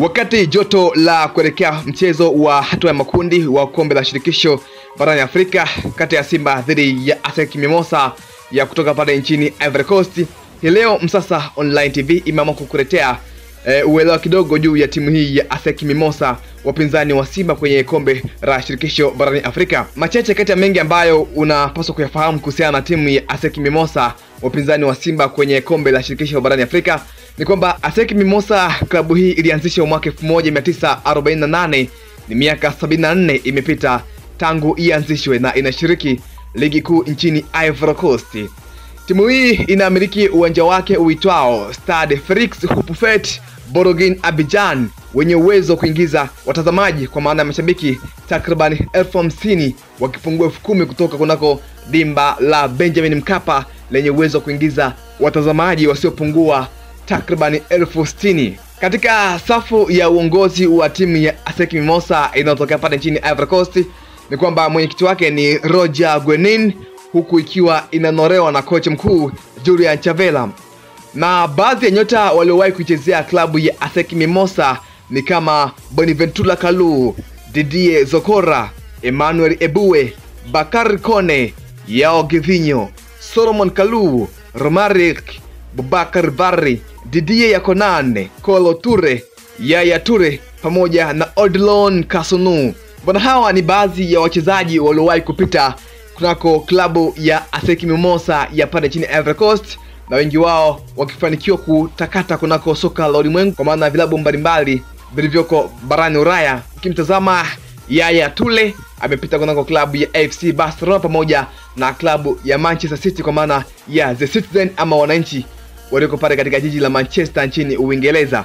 Wakati joto la kuelekea mchezo wa hatua ya makundi wa kombe la shirikisho barani Afrika kati ya Simba dhidi ya ASEC Mimosa ya kutoka pale nchini Ivory Coast, hii leo Msasa Online TV imeamua kukuletea e, uelewa kidogo juu ya timu hii ya ASEC Mimosa, wapinzani wa Simba kwenye kombe la shirikisho barani Afrika. Machache kati ya mengi ambayo unapaswa kuyafahamu kuhusiana na timu ya ASEC Mimosa, wapinzani wa Simba kwenye kombe la shirikisho barani Afrika ni kwamba ASEC Mimosa, klabu hii ilianzishwa mwaka 1948 ni miaka 74 imepita tangu ianzishwe na inashiriki ligi kuu nchini Ivory Coast. Timu hii inamiliki uwanja wake uitwao Stade Felix Houphouet Bourguin Abidjan wenye uwezo wa kuingiza watazamaji kwa maana ya mashabiki takriban elfu hamsini wakifungua elfu kumi kutoka kunako dimba la Benjamin Mkapa lenye uwezo wa kuingiza watazamaji wasiopungua takriban elfu sitini. Katika safu ya uongozi wa timu ya ASEC Mimosa inayotokea pale nchini Ivory Coast ni kwamba mwenyekiti wake ni Roger Guenin, huku ikiwa inanorewa na kocha mkuu Julian Chavela, na baadhi ya nyota waliowahi kuichezea klabu ya ASEC Mimosa ni kama Bonaventura Kalu, Didier Zokora, Emmanuel Ebue, Bakari Kone, Yao Givinho, Solomon Kalu, Romaric Bubakar Barry, Didier Yakonane, Kolo Ture, Yaya Ture pamoja na Odlon Kasunu. Bwana, hawa ni baadhi ya wachezaji waliowahi kupita kunako klabu ya ASEC Mimosa ya pale nchini Ivory Coast, na wengi wao wakifanikiwa kutakata kunako soka la ulimwengu kwa maana vilabu mbalimbali vilivyoko barani Ulaya. Ukimtazama Yaya Tule amepita kunako klabu ya AFC Barcelona pamoja na klabu ya Manchester City kwa maana ya The Citizen ama wananchi walioko pale katika jiji la Manchester nchini Uingereza.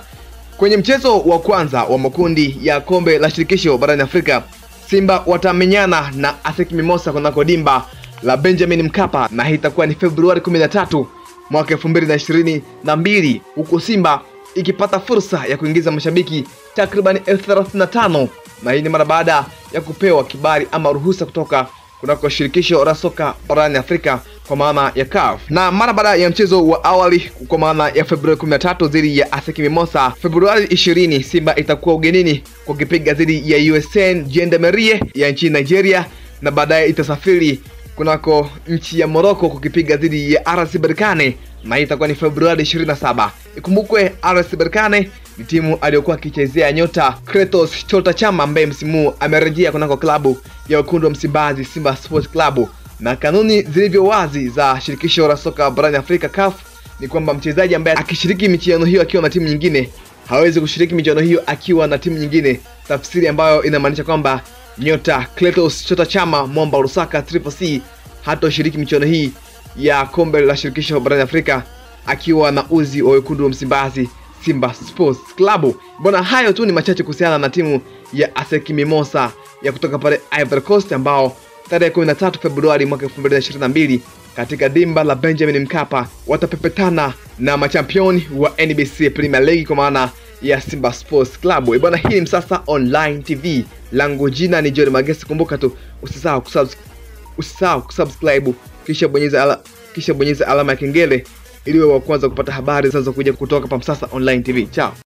Kwenye mchezo wa kwanza wa makundi ya kombe la shirikisho barani Afrika, Simba watamenyana na ASEC Mimosa kunako dimba la Benjamin Mkapa, na hii itakuwa ni Februari 13 mwaka 2022 huku Simba ikipata fursa ya kuingiza mashabiki takribani elfu thelathini na tano na hii ni mara baada ya kupewa kibali ama ruhusa kutoka kunako shirikisho la soka barani Afrika kwa maana ya CAF. Na mara baada ya mchezo wa awali kwa maana ya Februari 13 dhidi ya ASEC Mimosa, Februari 20 Simba itakuwa ugenini kwa kipiga dhidi ya USN Gendarmerie ya nchini Nigeria, na baadaye itasafiri kunako nchi ya Morocco kukipiga dhidi ya RS Berkane na itakuwa ni Februari 27. Ikumbukwe RS Berkane ni timu aliyokuwa akichezea nyota Kratos Chota Chama ambaye msimu amerejea kunako klabu ya wekundu wa Msimbazi Simba Sports Club, na kanuni zilivyo wazi za shirikisho la soka barani Afrika CAF ni kwamba mchezaji ambaye akishiriki michuano hiyo akiwa na timu nyingine hawezi kushiriki michuano hiyo akiwa na timu nyingine, tafsiri ambayo inamaanisha kwamba nyota Kletos Chota Chama Mwamba Lusaka Triple C hatoshiriki michuano hii ya kombe la shirikisho barani Afrika akiwa na uzi wa wekundu wa Msimbazi Simba Sports Club. Bwana, hayo tu ni machache kuhusiana na timu ya ASEC Mimosa ya kutoka pale Ivory Coast ambao tarehe 13 Februari mwaka 2022 katika dimba la Benjamin Mkapa watapepetana na machampioni wa NBC Premier League kwa maana ya Simba Sports Club. Bwana, hii ni Msasa Online TV, langu jina ni John Magesi. Kumbuka tu usisahau kusubscribe, usisahau kusubscribe kisha bonyeza ala, kisha bonyeza alama ya kengele ili wa kwanza kupata habari zinazokuja kutoka pa Msasa Online TV. Chao.